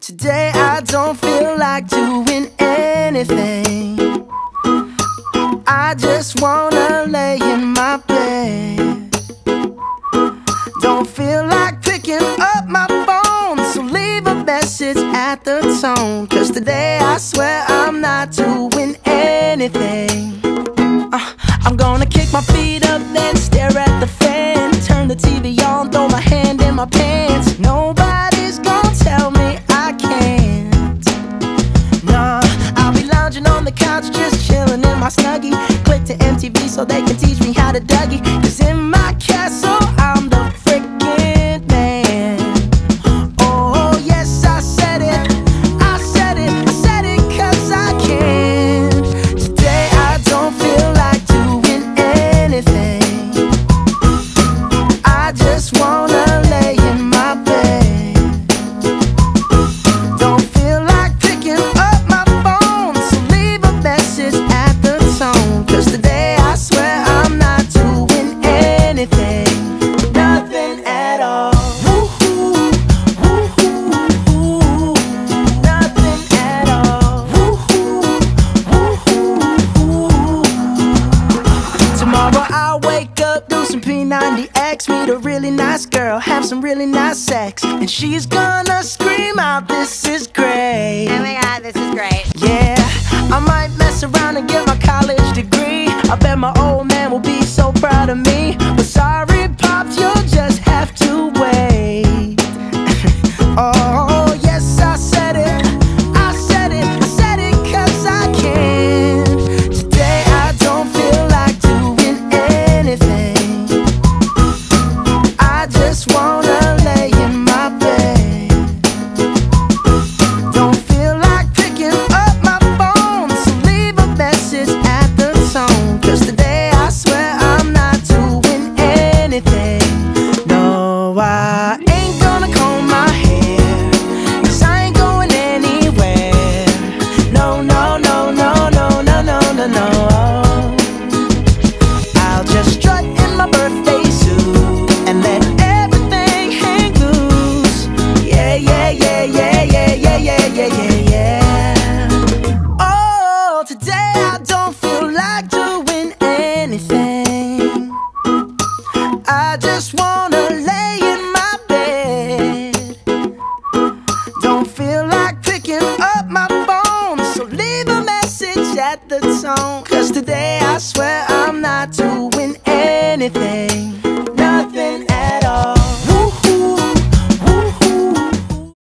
Today I don't feel like doing anything. I just wanna lay in my bed. Don't feel like picking up my phone, so leave a message at the tone. Cause today I swear I'm not doing anything. Uh, I'm gonna kick my feet up, then stare at the fan. Turn the TV on, throw my hand in my pants. Nobody's lounging on the couch, just chilling in my snuggie. Click to MTV so they can teach me how to Dougie. Cause in my castle, I'm the freaking man. Oh, yes, I said it. I said it. I said it cause I can. Today I don't feel like doing anything. I just wanna 90 X, meet a really nice girl, have some really nice sex, and she's gonna scream out, This is great. Oh my god, this is great. Yeah, I might mess around and get my college degree. I bet my old man will be so proud of me. But sorry. veces. I just wanna lay in my bed. Don't feel like picking up my phone, so leave a message at the tone. Cause today I swear I'm not doing anything.